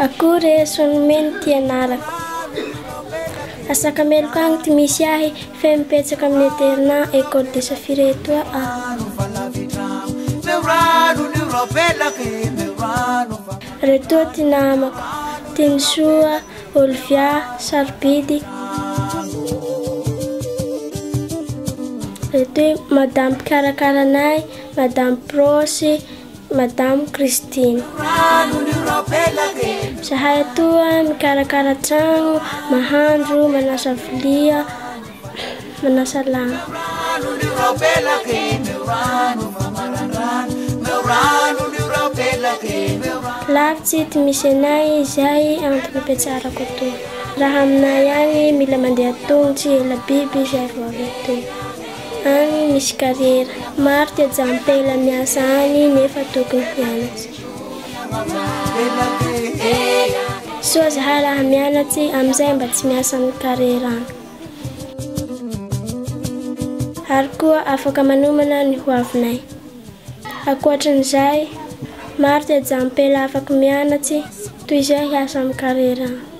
ako rysonomeny e, ty anarako asakameloko agny ty misy ahy fe mipetsaka amin'ny terna ekoly de safireetoa a ah. retoa ti namako tinisoa olivia sarobidy retoy madamo pikarakara nay madam prosy madamo kristiny zahay atoa mikarakaratragno mahandro manasa volia manasa lana lavitsy ty misy anay izay antony mpiatsarako toa raha aminay agny mila mandeha togno tsy ela biby izay vavy ato agny misy karriera maro ti ajampela miasa any nefa tokony hanatsy soa zaha laha mianatsy amin'izay mba tsy miasa aminny karré ragno ary koa afaka manomana ny hoavinay akoatran'izay maro tyjampela afaky mianatsy toy zay hiasa amin'ny karré ragno